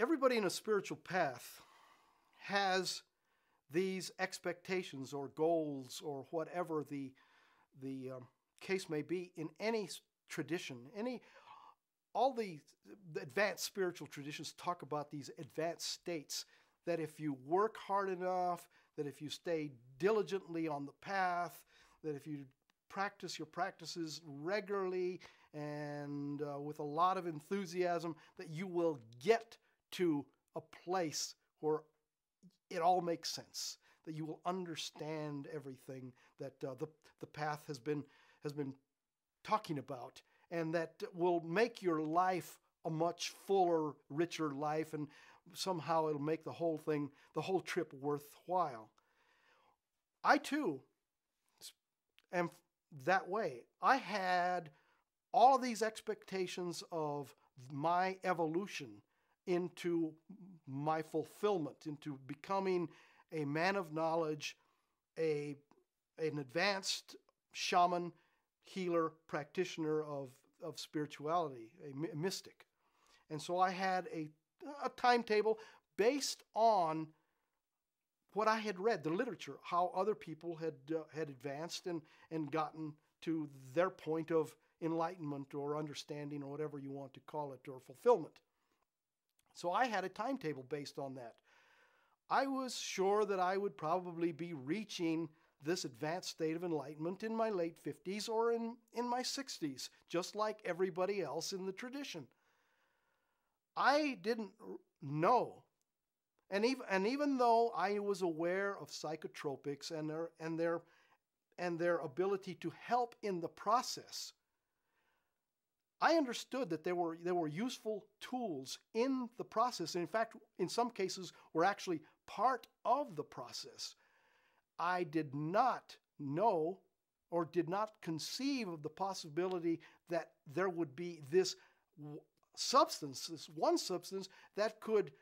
everybody in a spiritual path has these expectations or goals or whatever the the um, case may be in any tradition. Any all the, advanced spiritual traditions talk about these advanced states that if you work hard enough that if you stay diligently on the path that if you practice your practices regularly and uh, with a lot of enthusiasm that you will get to a place where it all makes sense that you will understand everything that uh, the, the path has been has been talking about and that will make your life a much fuller richer life and somehow it'll make the whole thing the whole trip worthwhile. I too am that way. I had all of these expectations of my evolution into my fulfillment, into becoming a man of knowledge, a, an advanced shaman, healer, practitioner of, of spirituality, a, mystic. And so I had a, a timetable based on what I had read, the literature, how other people had, uh, had advanced and, and gotten to their point of enlightenment or understanding or whatever you want to call it or fulfillment. So I had a timetable based on that. I was sure that I would probably be reaching this advanced state of enlightenment in my late 50s or in, in my 60s, just like everybody else in the tradition. I didn't know. And even, and even though I was aware of psychotropics and their, and, their, and their ability to help in the process, I understood that there were, there were useful tools in the process, and in fact, in some cases, were actually part of the process. I did not know or did not conceive of the possibility that there would be this substance, this one substance that could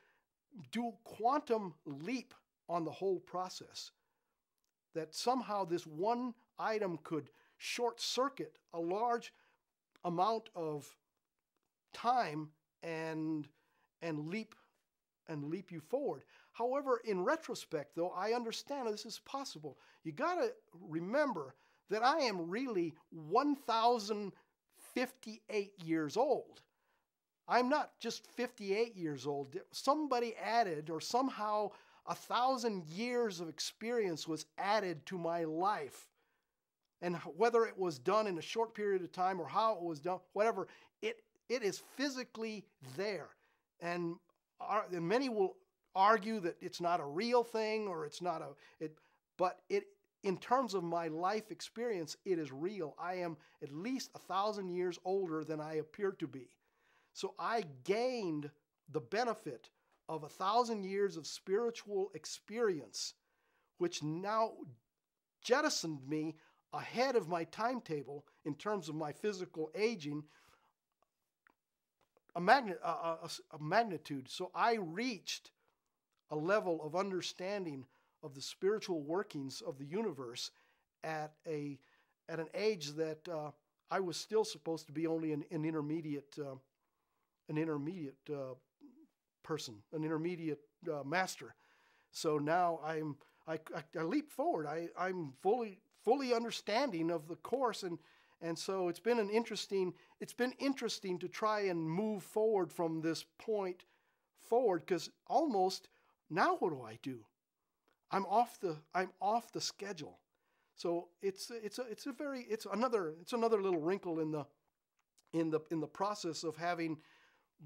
do quantum leap on the whole process. That somehow this one item could short circuit a large amount of time and and leap and leap you forward. However, in retrospect, though, I understand this is possible. You got to remember that I am really 1,058 years old. I'm not just 58 years old. Somebody added, or somehow a thousand years of experience was added to my life and whether it was done in a short period of time or how it was done, whatever, it, it is physically there. And, and many will argue that it's not a real thing or it's not a, it, but it, in terms of my life experience, it is real. I am at least a thousand years older than I appear to be. So I gained the benefit of a thousand years of spiritual experience, which now jettisoned me ahead of my timetable in terms of my physical aging a, a, a, a magnitude. So I reached a level of understanding of the spiritual workings of the universe at a at an age that uh, I was still supposed to be only an, an intermediate uh, an intermediate uh, person, an intermediate uh, master. So now I'm I, I, I leap forward. I, I'm fully fully understanding of the course and and so it's been an interesting it's been interesting to try and move forward from this point forward because almost now what do I do? I'm off the I'm off the schedule. So it's it's a, it's a very it's another it's another little wrinkle in the in the in the process of having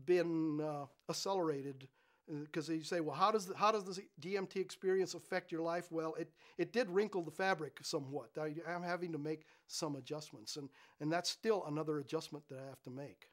been uh, accelerated because you say, well, how does the, how does the DMT experience affect your life? Well, it it did wrinkle the fabric somewhat. I, am having to make some adjustments, and and that's still another adjustment that I have to make.